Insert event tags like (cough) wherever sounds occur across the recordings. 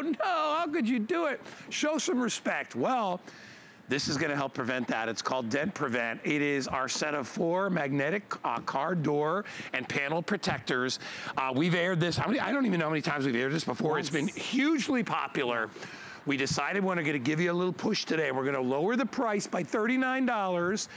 no, how could you do it? Show some respect. Well, this is gonna help prevent that. It's called Dent Prevent. It is our set of four magnetic uh, car door and panel protectors. Uh, we've aired this, how many, I don't even know how many times we've aired this before. Once. It's been hugely popular. We decided we're gonna give you a little push today. We're gonna lower the price by $39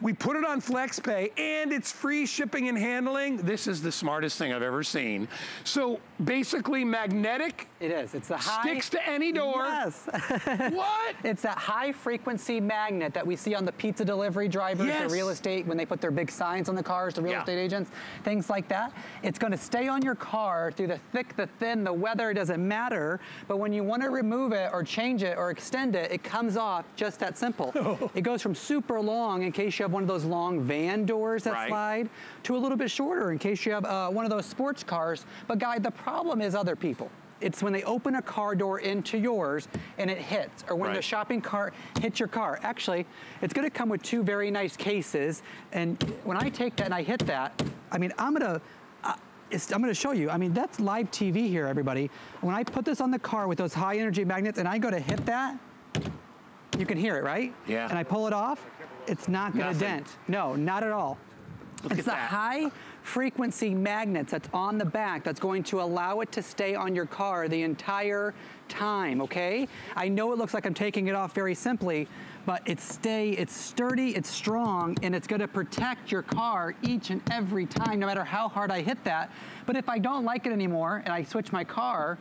we put it on FlexPay and it's free shipping and handling. This is the smartest thing I've ever seen. So basically magnetic. It is. It's a high. Sticks to any door. Yes. (laughs) what? It's that high frequency magnet that we see on the pizza delivery drivers, yes. the real estate, when they put their big signs on the cars, the real yeah. estate agents, things like that. It's gonna stay on your car through the thick, the thin, the weather, it doesn't matter. But when you wanna remove it or change it or extend it, it comes off just that simple. (laughs) it goes from super long in case you have one of those long van doors that right. slide to a little bit shorter in case you have uh, one of those sports cars. But guy, the problem is other people. It's when they open a car door into yours and it hits, or when right. the shopping cart hits your car. Actually, it's gonna come with two very nice cases, and when I take that and I hit that, I mean, I'm gonna, uh, I'm gonna show you. I mean, that's live TV here, everybody. When I put this on the car with those high energy magnets and I go to hit that, you can hear it, right? Yeah. And I pull it off, it's not gonna Nothing. dent. No, not at all. Look it's the that. high frequency magnets that's on the back that's going to allow it to stay on your car the entire time, okay? I know it looks like I'm taking it off very simply, but it's stay, it's sturdy, it's strong, and it's gonna protect your car each and every time, no matter how hard I hit that. But if I don't like it anymore and I switch my car,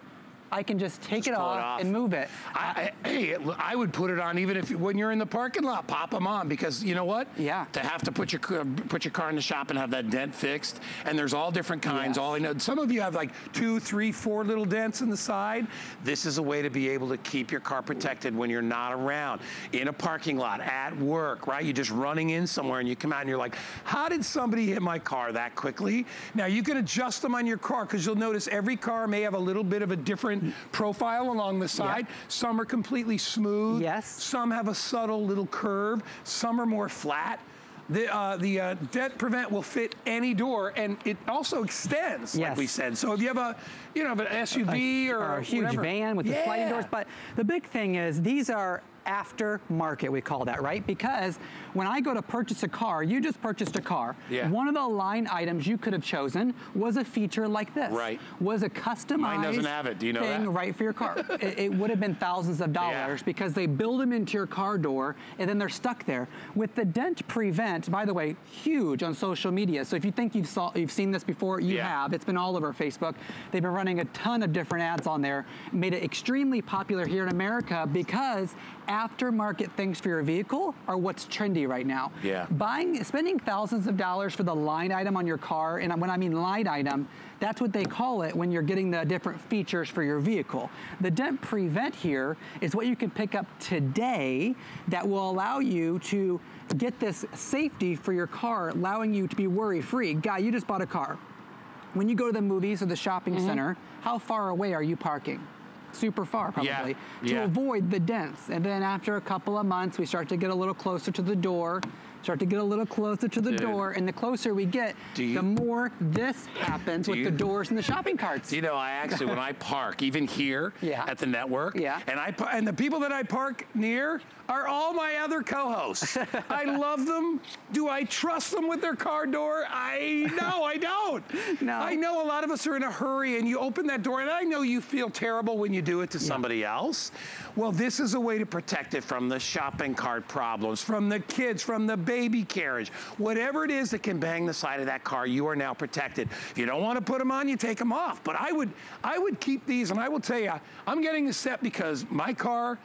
I can just take just it, off it, off and move it. I, I, (clears throat) hey, I would put it on even if when you're in the parking lot, pop them on because you know what? Yeah. To have to put your put your car in the shop and have that dent fixed, and there's all different kinds. Yes. All I know, some of you have like two, three, four little dents in the side. This is a way to be able to keep your car protected when you're not around, in a parking lot, at work, right? You're just running in somewhere and you come out and you're like, how did somebody hit my car that quickly? Now you can adjust them on your car because you'll notice every car may have a little bit of a different profile along the side. Yep. Some are completely smooth. Yes. Some have a subtle little curve. Some are more flat. The, uh, the uh, dent prevent will fit any door and it also extends, yes. like we said. So if you have a, you know, an SUV a, or, or, a huge whatever. van with yeah. the sliding doors, but the big thing is these are aftermarket, we call that, right? Because when I go to purchase a car, you just purchased a car. Yeah. One of the line items you could have chosen was a feature like this. Right. Was a customized Mine doesn't have it, do you know thing that? right for your car. (laughs) it, it, would have been thousands of dollars yeah. because they build them into your car door and then they're stuck there. With the Dent Prevent, by the way, huge on social media. So if you think you've, saw, you've seen this before, you yeah. have. It's been all over Facebook. They've been running a ton of different ads on there, made it extremely popular here in America because aftermarket things for your vehicle are what's trendy right now. Yeah. Buying, spending thousands of dollars for the line item on your car, and when I mean line item, that's what they call it when you're getting the different features for your vehicle. The Dent Prevent here is what you can pick up today that will allow you to get this safety for your car, allowing you to be worry-free. Guy, you just bought a car. When you go to the movies or the shopping mm -hmm. center, how far away are you parking? Super far probably, yeah. to yeah. avoid the dents. And then after a couple of months, we start to get a little closer to the door, start to get a little closer to the Dude. door, and the closer we get, you, the more this happens with you, the doors and the shopping carts. You know, I actually, when I (laughs) park, even here yeah. at the network, yeah. and I and the people that I park near, are all my other co-hosts. (laughs) I love them. Do I trust them with their car door? I no, I don't. (laughs) No. I know a lot of us are in a hurry and you open that door and I know you feel terrible when you do it to yeah. somebody else. Well, this is a way to protect it from the shopping cart problems, from the kids, from the baby carriage. Whatever it is that can bang the side of that car, you are now protected. If you don't want to put them on, you take them off. But I would, I would keep these and I will tell you, I'm getting this set because my car,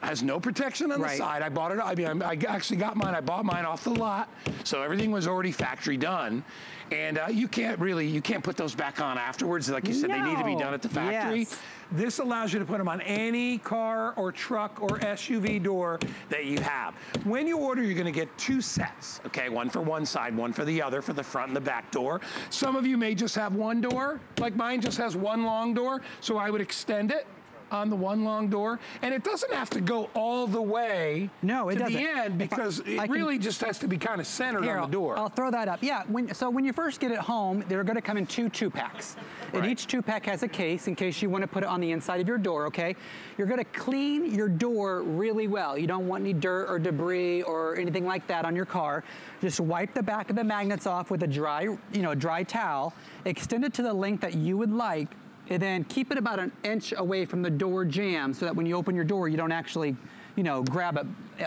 has no protection on right. the side. I bought it, I mean, I actually got mine, I bought mine off the lot, so everything was already factory done. And uh, you can't really, you can't put those back on afterwards. Like you said, no. they need to be done at the factory. Yes. This allows you to put them on any car or truck or SUV door that you have. When you order, you're gonna get two sets, okay? One for one side, one for the other, for the front and the back door. Some of you may just have one door, like mine just has one long door, so I would extend it on the one long door, and it doesn't have to go all the way no, it to doesn't. the end because I, it I really can, just has to be kind of centered here, on the door. I'll, I'll throw that up. Yeah, when, so when you first get it home, they're going to come in two two packs. And each two pack has a case in case you want to put it on the inside of your door, okay? You're going to clean your door really well. You don't want any dirt or debris or anything like that on your car. Just wipe the back of the magnets off with a dry, you know, dry towel, extend it to the length that you would like, and then keep it about an inch away from the door jamb so that when you open your door, you don't actually, you know, grab it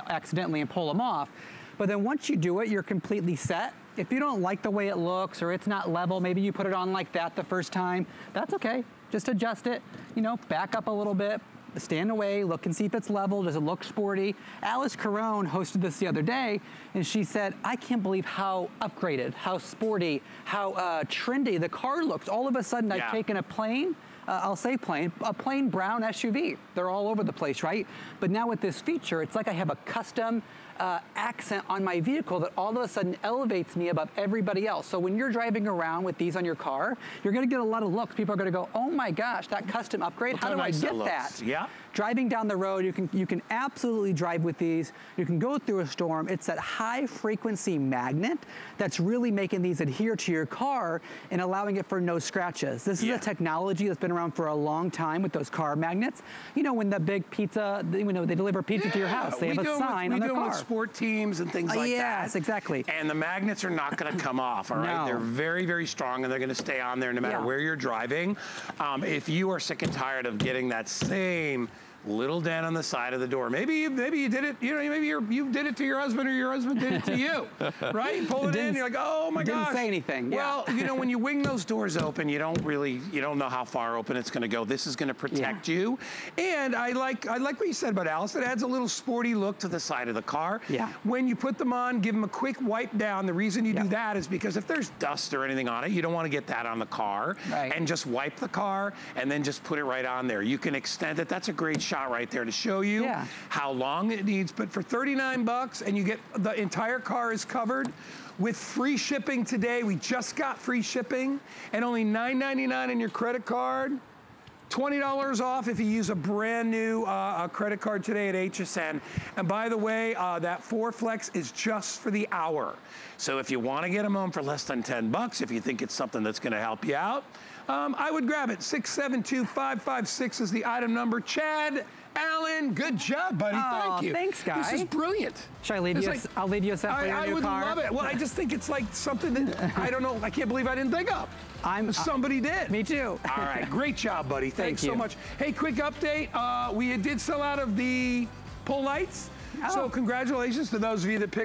accidentally and pull them off. But then once you do it, you're completely set. If you don't like the way it looks or it's not level, maybe you put it on like that the first time, that's okay. Just adjust it, you know, back up a little bit, stand away, look and see if it's level, does it look sporty? Alice Carone hosted this the other day, and she said, I can't believe how upgraded, how sporty, how uh, trendy the car looks. All of a sudden, yeah. I've taken a plain, uh, I'll say plain, a plain brown SUV. They're all over the place, right? But now with this feature, it's like I have a custom uh, accent on my vehicle that all of a sudden elevates me above everybody else. So when you're driving around with these on your car, you're gonna get a lot of looks. People are gonna go, oh my gosh, that custom upgrade, how do I get that? Yeah. Driving down the road, you can, you can absolutely drive with these. You can go through a storm. It's that high frequency magnet that's really making these adhere to your car and allowing it for no scratches. This is yeah. a technology that's been around for a long time with those car magnets. You know, when the big pizza, you know, they deliver pizza yeah, to your house, they have a sign with, on their car We do with sport teams and things uh, like yes, that. Yes, exactly. And the magnets are not going to come off, all right? No. They're very, very strong and they're going to stay on there no matter yeah. where you're driving. Um, if you are sick and tired of getting that same little dent on the side of the door. Maybe you, maybe you did it, you know, maybe you did it to your husband or your husband did it to you, (laughs) right? You pull it in, you're like, oh my didn't gosh. Didn't say anything, yeah. Well, you know, when you (laughs) wing those doors open, you don't really, you don't know how far open it's gonna go. This is gonna protect yeah. you. And I like, I like what you said about Alice. It adds a little sporty look to the side of the car. Yeah. When you put them on, give them a quick wipe down. The reason you yeah. do that is because if there's dust or anything on it, you don't wanna get that on the car. Right. And just wipe the car and then just put it right on there. You can extend it. That's a great shot right there to show you yeah. how long it needs. But for 39 bucks and you get the entire car is covered with free shipping today. We just got free shipping and only $9.99 in your credit card. $20 off if you use a brand new uh, credit card today at HSN. And by the way, uh, that 4 Flex is just for the hour. So if you want to get them home for less than 10 bucks, if you think it's something that's going to help you out, um, I would grab it. 672556 is the item number. Chad Allen, good job, buddy. Oh, Thank you. Thanks, guys. This is brilliant. Should I lead you? Like, I'll lead you a set for your I new would car. love it. Well, I just think it's like something that I don't know. I can't believe I didn't think of. I'm somebody uh, did. Me too. All right, (laughs) great job, buddy. Thanks Thank so much. Hey, quick update. Uh, we did sell out of the pull lights. Oh. So congratulations to those of you that picked.